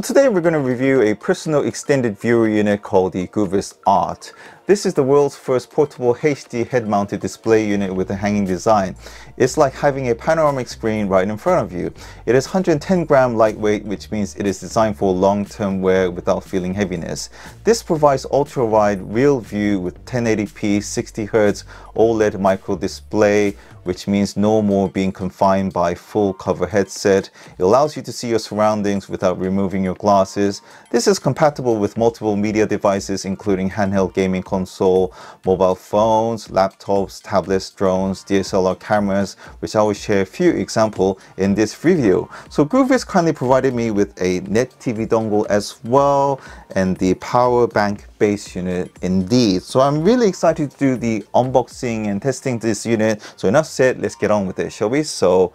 So today we're going to review a personal extended viewer unit called the Goovis Art. This is the world's first portable HD head-mounted display unit with a hanging design. It's like having a panoramic screen right in front of you. It is 110 gram lightweight, which means it is designed for long-term wear without feeling heaviness. This provides ultra-wide real view with 1080p 60Hz OLED micro display which means no more being confined by full cover headset. It allows you to see your surroundings without removing your glasses. This is compatible with multiple media devices including handheld gaming console, mobile phones, laptops, tablets, drones, DSLR cameras, which I will share a few examples in this review. So Goovis kindly provided me with a net TV dongle as well and the power bank base unit indeed. So I'm really excited to do the unboxing and testing this unit. So enough said, let's get on with it, shall we? So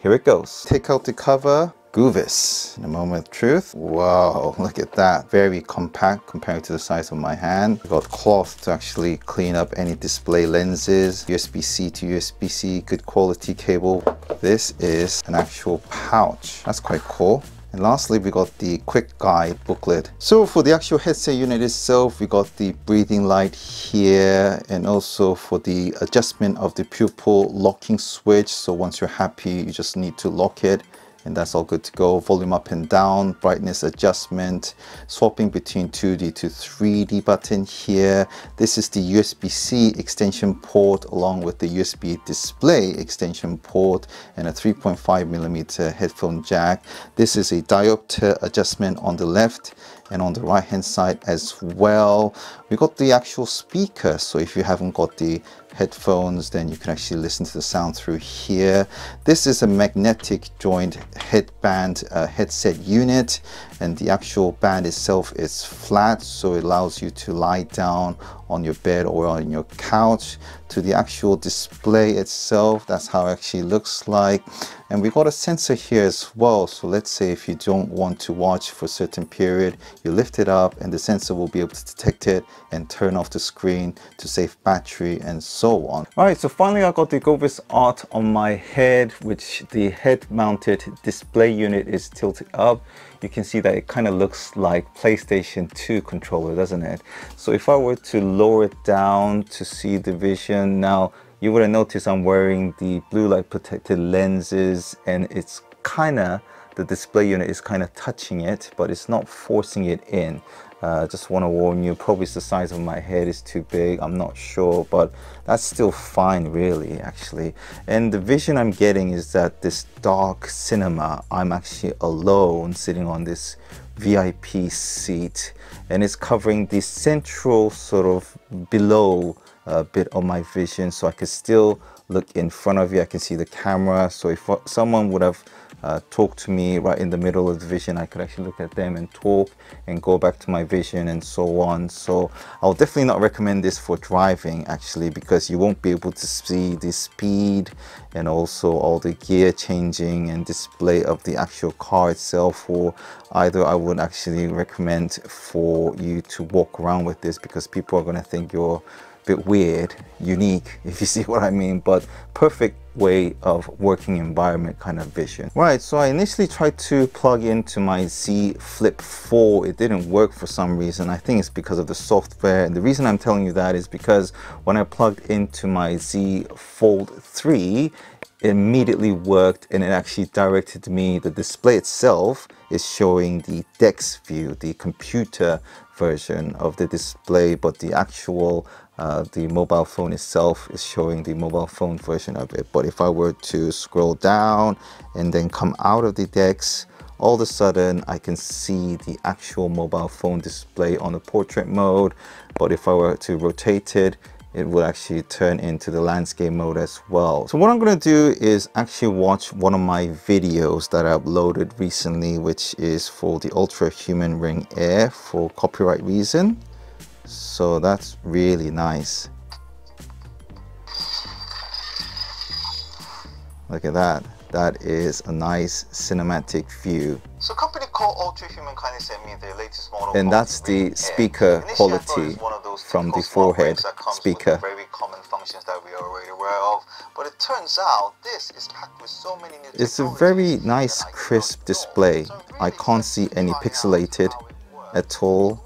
here it goes. Take out the cover, Goovis in a moment of truth. Wow, look at that. Very compact compared to the size of my hand. We got cloth to actually clean up any display lenses. USB-C to USB-C, good quality cable. This is an actual pouch. That's quite cool. And lastly, we got the quick guide booklet. So for the actual headset unit itself, we got the breathing light here and also for the adjustment of the pupil locking switch. So once you're happy, you just need to lock it and that's all good to go. Volume up and down, brightness adjustment, swapping between 2D to 3D button here. This is the USB-C extension port along with the USB display extension port and a 3.5 millimeter headphone jack. This is a diopter adjustment on the left and on the right hand side as well. We got the actual speaker so if you haven't got the headphones then you can actually listen to the sound through here. This is a magnetic joint headband uh, headset unit and the actual band itself is flat so it allows you to lie down on your bed or on your couch to the actual display itself. That's how it actually looks like. And we got a sensor here as well. So let's say if you don't want to watch for a certain period you lift it up and the sensor will be able to detect it and turn off the screen to save battery and so on. All right so finally i got the Goovis art on my head which the head mounted display unit is tilted up you can see that it kind of looks like PlayStation 2 controller, doesn't it? So if I were to lower it down to see the vision, now you would have noticed I'm wearing the blue light protected lenses and it's kind of, the display unit is kind of touching it, but it's not forcing it in. Uh, just want to warn you, probably the size of my head is too big, I'm not sure, but that's still fine really, actually. And the vision I'm getting is that this dark cinema, I'm actually alone sitting on this VIP seat and it's covering the central sort of below uh, bit of my vision so I can still look in front of you, I can see the camera. So if someone would have uh, talk to me right in the middle of the vision I could actually look at them and talk and go back to my vision and so on so I'll definitely not recommend this for driving actually because you won't be able to see the speed and also all the gear changing and display of the actual car itself or either I would actually recommend for you to walk around with this because people are going to think you're bit weird, unique, if you see what I mean, but perfect way of working environment kind of vision. Right, so I initially tried to plug into my Z Flip 4. It didn't work for some reason. I think it's because of the software. And the reason I'm telling you that is because when I plugged into my Z Fold 3, it immediately worked and it actually directed me, the display itself is showing the DeX view, the computer version of the display, but the actual uh, the mobile phone itself is showing the mobile phone version of it. But if I were to scroll down and then come out of the DeX, all of a sudden I can see the actual mobile phone display on the portrait mode. But if I were to rotate it, it will actually turn into the landscape mode as well. So what I'm going to do is actually watch one of my videos that I uploaded recently, which is for the Ultrahuman Ring Air for copyright reason so that's really nice. Look at that. That is a nice cinematic view. So company called Ultrahuman kindly sent me their latest model and that's the speaker quality from the forehead speaker. Very common functions that we are already aware of. But it turns out this is packed with so many new It's a very nice crisp display. I can't see any pixelated at all.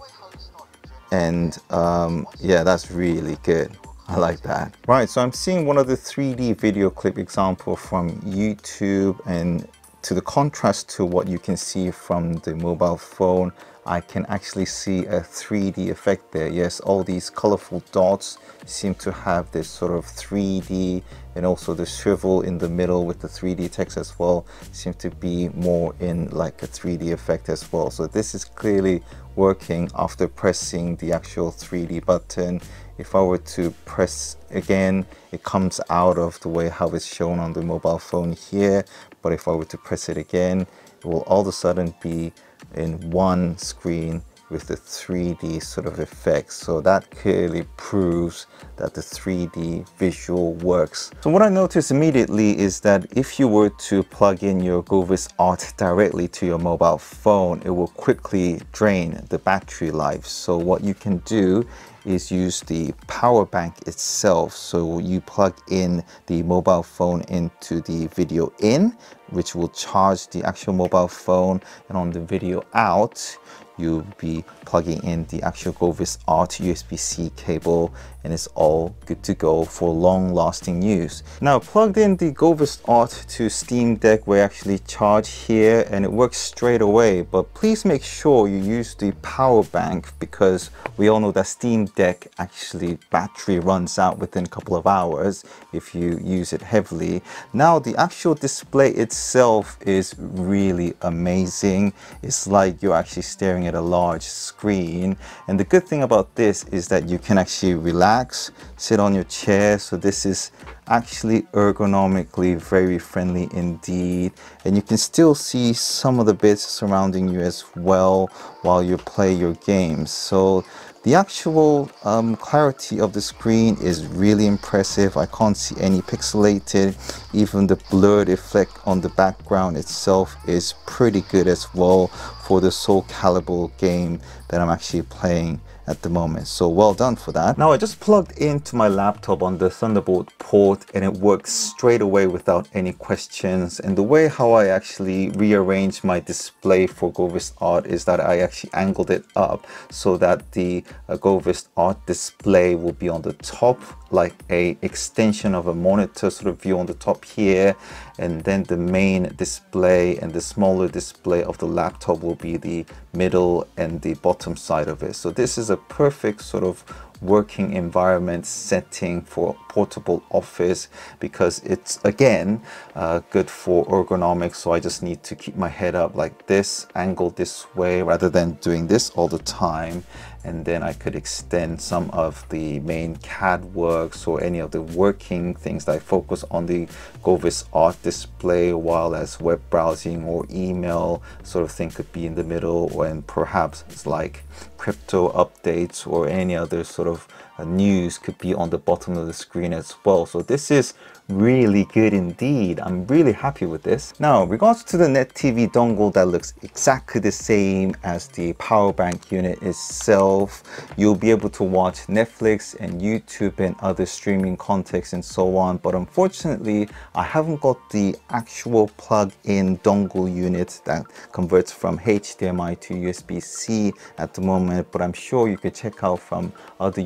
And um, yeah, that's really good. I like that. Right, so I'm seeing one of the 3D video clip example from YouTube and to the contrast to what you can see from the mobile phone, I can actually see a 3D effect there. Yes, all these colorful dots seem to have this sort of 3D and also the swivel in the middle with the 3D text as well seem to be more in like a 3D effect as well. So this is clearly working after pressing the actual 3D button. If I were to press again, it comes out of the way how it's shown on the mobile phone here. But if I were to press it again, it will all of a sudden be in one screen with the 3D sort of effects. So that clearly proves that the 3D visual works. So what I noticed immediately is that if you were to plug in your Goovis Art directly to your mobile phone, it will quickly drain the battery life. So what you can do is use the power bank itself. So you plug in the mobile phone into the video in, which will charge the actual mobile phone and on the video out, you'll be plugging in the actual Goovis Art USB-C cable and it's all good to go for long-lasting use. Now plugged in the Goovis Art to Steam Deck we actually charge here and it works straight away but please make sure you use the power bank because we all know that Steam Deck actually battery runs out within a couple of hours if you use it heavily. Now the actual display itself is really amazing. It's like you're actually staring at a large screen. And the good thing about this is that you can actually relax sit on your chair. So this is actually ergonomically very friendly indeed. And you can still see some of the bits surrounding you as well while you play your games. So the actual um, clarity of the screen is really impressive. I can't see any pixelated. Even the blurred effect on the background itself is pretty good as well for the Soul Calibur game that I'm actually playing at the moment. So well done for that. Now I just plugged into my laptop on the Thunderbolt port and it works straight away without any questions. And the way how I actually rearranged my display for Goovis Art is that I actually angled it up so that the uh, Goovis Art display will be on the top like a extension of a monitor sort of view on the top here and then the main display and the smaller display of the laptop will be the middle and the bottom side of it. So this is a perfect sort of working environment setting for portable office because it's again uh, good for ergonomics. So I just need to keep my head up like this angled this way rather than doing this all the time and then I could extend some of the main CAD works or any of the working things that I focus on the Goovis art display while as web browsing or email sort of thing could be in the middle and perhaps it's like crypto updates or any other sort of news could be on the bottom of the screen as well. So this is really good indeed. I'm really happy with this. Now, regards to the Net TV dongle that looks exactly the same as the power bank unit itself, you'll be able to watch Netflix and YouTube and other streaming contexts and so on. But unfortunately, I haven't got the actual plug-in dongle unit that converts from HDMI to USB-C at the moment. But I'm sure you could check out from other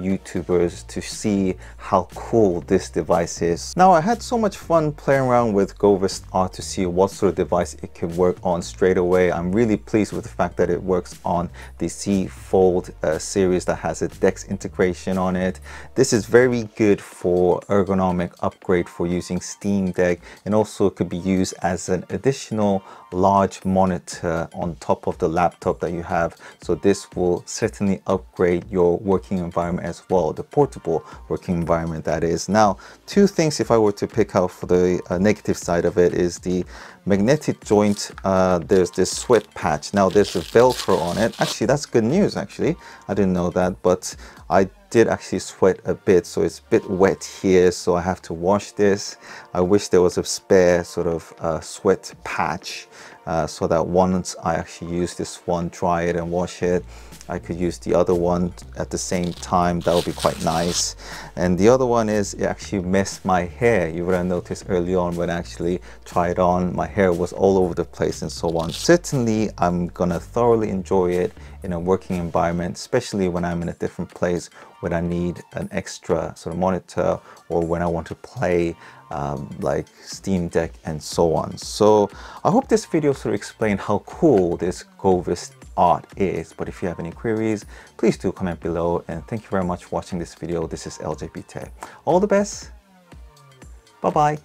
To see how cool this device is. Now, I had so much fun playing around with Goovis Art to see what sort of device it can work on straight away. I'm really pleased with the fact that it works on the Z Fold uh, series that has a DeX integration on it. This is very good for ergonomic upgrade for using Steam Deck and also could be used as an additional large monitor on top of the laptop that you have. So this will certainly upgrade your working environment as well, the portable working environment that is. Now, two things if I were to pick out for the uh, negative side of it is the magnetic joint. Uh, there's this sweat patch. Now there's a Velcro on it. Actually, that's good news actually. I didn't know that, but I did actually sweat a bit so it's a bit wet here so I have to wash this I wish there was a spare sort of uh, sweat patch uh, so that once I actually use this one, dry it and wash it, I could use the other one at the same time. That would be quite nice. And the other one is it actually messed my hair. You would have noticed early on when I actually tried on, my hair was all over the place and so on. Certainly, I'm gonna thoroughly enjoy it in a working environment, especially when I'm in a different place when I need an extra sort of monitor or when I want to play um, like Steam Deck and so on. So I hope this video sort of explained how cool this Goovis art is. But if you have any queries, please do comment below. And thank you very much for watching this video. This is LJP Tech. All the best. Bye-bye.